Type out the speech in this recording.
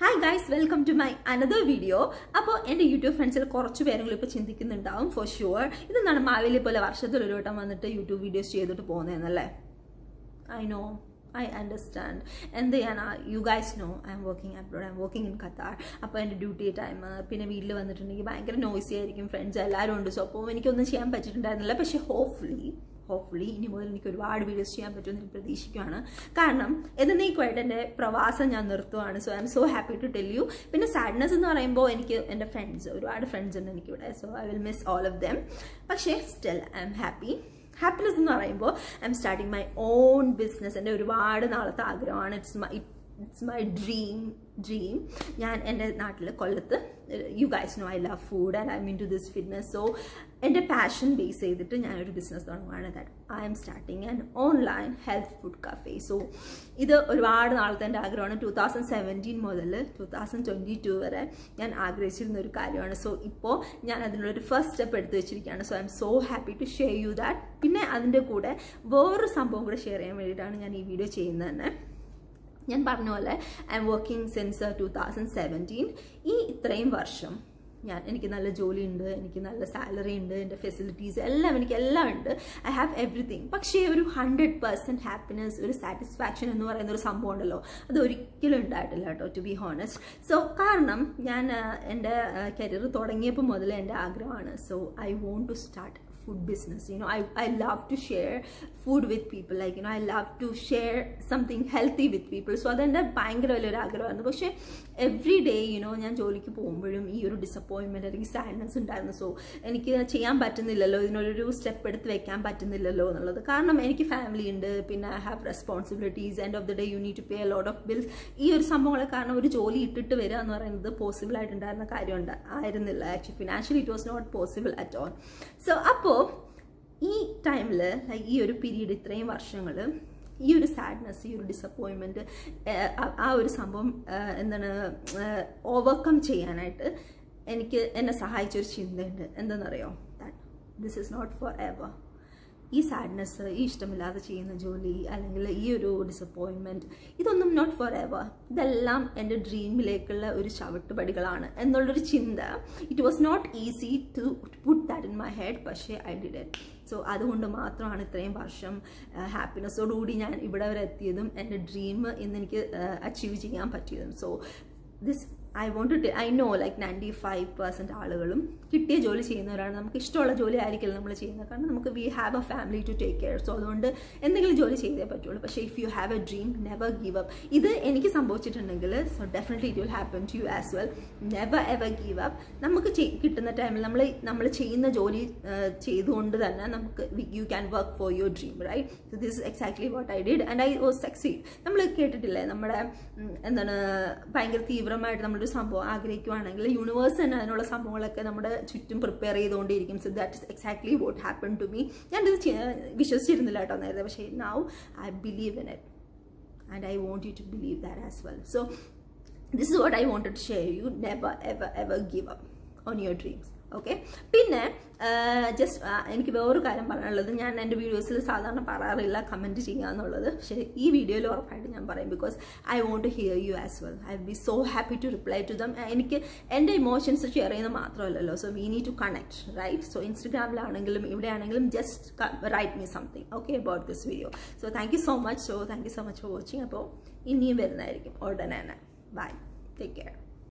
Hi guys welcome to my another video അപ്പോൾ എന്റെ YouTube ഫ്രണ്ട്സിൽ കുറച്ച് പേരെങ്കിലും ഇപ്പോൾ ചിന്തിക്കുന്നുണ്ടാവും ഫോർ ഷുവർ ഇതെന്താണ് മാവേലി പോലെ വർഷത്തിൽ ഒരു വട്ടം വന്നിട്ട് യൂട്യൂബ് വീഡിയോസ് ചെയ്തിട്ട് പോകുന്നതെന്നല്ലേ? ഐ നോ ഐ അണ്ടർസ്റ്റാൻഡ് എന്ത് ചെയ്യാനാ? You guys know I'm working abroad I'm working in Qatar അപ്പോൾ എന്റെ ഡ്യൂട്ടി ടൈം പിന്നെ വീട്ടിൽ വന്നിട്ടുണ്ടെങ്കിൽ ഭയങ്കര നോയ്സി ആയിരിക്കും ഫ്രണ്ട്സ് എല്ലാവരും ഉണ്ട്. സോ അപ്പോൾ എനിക്കൊന്നും ചെയ്യാൻ പറ്റിയിട്ടുണ്ടായിരുന്നില്ല. പക്ഷേ ഹോപ്പ്ഫുള്ളി ഹോപ്പ്ഫുള്ളി ഇനി മുതൽ എനിക്ക് ഒരുപാട് വീഡിയോസ് ചെയ്യാൻ പറ്റുമെന്ന് ഞാൻ പ്രതീക്ഷിക്കുകയാണ്. കാരണം എന്നേക്കുമായിട്ട് എന്റെ പ്രവാസം ഞാൻ നിർത്തുവാണ്. So I'm so happy to tell you പിന്നെ സാഡ്നെസ് എന്ന് പറയുമ്പോൾ എനിക്ക് എന്റെ ഫ്രണ്ട്സ് ഒരുപാട് ഫ്രണ്ട്സ് ഉണ്ട് എനിക്കിവിടെ. So I will miss all of them പക്ഷേ still I M happy happiness എന്ന് പറയുമ്പോൾ I'm starting my own business എന്റെ ഒരുപാട് നാളത്തെ ആഗ്രഹമാണ്. It's my it's my dream dream ഞാൻ എന്റെ നാട്ടിൽ കൊല്ലത്ത് you guys know I love food and I mean to this fitness so എന്റെ പാഷൻ ബേസ് ചെയ്തിട്ട് ഞാനൊരു ബിസിനസ് തുടങ്ങുകയാണ് that I am starting and online health food cafe so ഇത് ഒരുപാട് നാളത്തെ എന്റെ ആഗ്രഹമാണ്. ടു തൗസൻഡ് സെവന്റീൻ മുതൽ ടു തൗസൻഡ് ട്വന്റി ടു വരെ ഞാൻ ആഗ്രഹിച്ചിരുന്ന ഒരു കാര്യമാണ്. സോ ഇപ്പോൾ ഞാൻ അതിനുള്ളൊരു ഫസ്റ്റ് സ്റ്റെപ്പ് എടുത്തു വെച്ചിരിക്കുകയാണ്. So I'm so happy to share you that പിന്നെ അതിന്റെ കൂടെ വേറൊരു സംഭവം കൂടെ ഷെയർ ചെയ്യാൻ വേണ്ടിയിട്ടാണ് ഞാൻ ഈ വീഡിയോ ചെയ്യുന്നത് തന്നെ. ഞാൻ പറഞ്ഞ പോലെ I'm working since two thousand seventeen ഈ ഇത്രയും വർഷം ഞാൻ എനിക്ക് നല്ല ജോലി ഉണ്ട് എനിക്ക് നല്ല സാലറി ഉണ്ട് എന്റെ ഫെസിലിറ്റീസ് എല്ലാം എനിക്ക് എല്ലാം ഉണ്ട്. ഐ ഹാവ് എവറിത്തിങ് പക്ഷേ ഒരു ഹൺഡ്രഡ് പെർസെന്റ് ഹാപ്പിനെസ് ഒരു സാറ്റിസ്ഫാക്ഷൻ എന്ന് പറയുന്ന ഒരു സംഭവം ഉണ്ടല്ലോ. അത് ഒരിക്കലും ഉണ്ടായിട്ടില്ല കേട്ടോ ടു ബി ഹോണസ്റ്റ് സോ കാരണം ഞാൻ എന്റെ കരിയർ തുടങ്ങിയപ്പോൾ മുതൽ എന്റെ ആഗ്രഹമാണ്. So I want to start food business. You know I, I love to share food with people. Like you know I love to share something healthy with people. So അതെന്റെ ഭയങ്കര വലിയൊരു ആഗ്രഹമായിരുന്നു. പക്ഷേ എവറി ഡേ യുനോ ഞാൻ ജോലിക്ക് പോകുമ്പോഴും ഈ ഒരു ഡിസപ്പോയിൻമെന്റ് അല്ലെങ്കിൽ സാഡ്നെസ് ഉണ്ടായിരുന്നു. സോ എനിക്ക് ചെയ്യാൻ പറ്റുന്നില്ലല്ലോ ഇതിനൊരു സ്റ്റെപ്പ് എടുത്ത് വെക്കാൻ പറ്റുന്നില്ലല്ലോ എന്നുള്ളത്. കാരണം എനിക്ക് ഫാമിലി ഉണ്ട്. പിന്നെ I have responsibilities end of the day you need to pay a lot of bills ഈ ഒരു സംഭവങ്ങളെ കാരണം ഒരു ജോലി ഇട്ടിട്ട് വരിക എന്ന് പറയുന്നത് പോസിബിൾ ആയിട്ടുണ്ടായിരുന്ന കാര്യം ആയിരുന്നില്ല. Actually financially it was not possible at all so അപ്പോൾ ഈ ടൈമിൽ ലൈക്ക് ഈ ഒരു പീരീഡ് ഇത്രയും വർഷങ്ങൾ ഈ ഒരു സാഡ്നെസ് ഈ ഒരു ഡിസപ്പോയിൻമെന്റ് ആ ഒരു സംഭവം എന്താണ് ഓവർകം ചെയ്യാനായിട്ട് എനിക്ക് എന്നെ സഹായിച്ച ഒരു ചിന്തയുണ്ട്. എന്തെന്നറിയോ? That this is not forever ഈ സാഡ്നെസ് ഈ ഇഷ്ടമില്ലാതെ ചെയ്യുന്ന ജോലി അല്ലെങ്കിൽ ഈ ഒരു ഡിസപ്പോയിൻമെന്റ് ഇതൊന്നും നോട്ട് ഫോർ എവർ ഇതെല്ലാം എന്റെ ഡ്രീമിലേക്കുള്ള ഒരു ചവിട്ടുപടികളാണ് എന്നുള്ളൊരു ചിന്ത. It was not easy to put that in my head പക്ഷേ ഐ ഡിഡ് ഇറ്റ് സോ അതുകൊണ്ട് മാത്രമാണ് ഇത്രയും വർഷം ഹാപ്പിനെസ്സോടുകൂടി ഞാൻ ഇവിടെ വരെ എത്തിയതും എന്റെ ഡ്രീം ഇന്ന് എനിക്ക് അച്ചീവ് ചെയ്യാൻ പറ്റിയതും. So this I want to I know like ninety five percent ആളുകളും കിട്ടിയ ജോലി ചെയ്യുന്നവരാണ്. നമുക്ക് ഇഷ്ടമുള്ള ജോലി ആയിരിക്കില്ല നമ്മൾ ചെയ്യുന്നത്. കാരണം നമുക്ക് we have a family to take care so അതുകൊണ്ട് എന്തെങ്കിലും ജോലി ചെയ്തേ പറ്റുള്ളൂ. പക്ഷേ if you have a dream never give up ഇത് എനിക്ക് സംഭവിച്ചിട്ടുണ്ടെങ്കിൽ so definitely it will happen to you as well never ever give up നമുക്ക് കിട്ടുന്ന ടൈമിൽ നമ്മൾ നമ്മൾ ചെയ്യുന്ന ജോലി ചെയ്തുകൊണ്ട് തന്നെ നമുക്ക് you can work for your dream right this exactly what I did and I was succeed നമ്മൾ കേട്ടിട്ടില്ലേ? നമ്മുടെ എന്താണ് ഭയങ്കര തീവ്രമായിട്ട് നമ്മളൊരു സംഭവം ആഗ്രഹിക്കുവാണെങ്കിൽ യൂണിവേഴ്സ് തന്നെ അതിനുള്ള സംഭവങ്ങളൊക്കെ നമ്മുടെ ചുറ്റും പ്രിപ്പയർ ചെയ്തുകൊണ്ടിരിക്കും. So that is exactly what happen to me ഞാനിത് വിശ്വസിച്ചിരുന്നില്ല കേട്ടോ നേരത്തെ. പക്ഷേ now I believe in it and I want you to believe that as well so this is what I wanted to share you never ever ever give up on your dreams okay പിന്നെ just എനിക്ക് വേറൊരു കാര്യം പറയാനുള്ളത്. ഞാൻ എന്റെ വീഡിയോസിൽ സാധാരണ പറയാറില്ല കമന്റ് ചെയ്യുക എന്നുള്ളത്. പക്ഷേ ഈ വീഡിയോയിൽ ഉറപ്പായിട്ട് ഞാൻ പറയും because I want to hear you as well I be so happy to reply to them എനിക്ക് എന്റെ ഇമോഷൻസ് ഷെയർ ചെയ്യുന്നത് മാത്രമല്ലല്ലോ. So we need to connect right so ഇൻസ്റ്റഗ്രാമിലാണെങ്കിലും ഇവിടെയാണെങ്കിലും just write me something okay about this video so thank so much so thank so much for watching അപ്പോൾ ഇനിയും വരുന്നതായിരിക്കും. ഉടനെ തന്നെ. Bye take care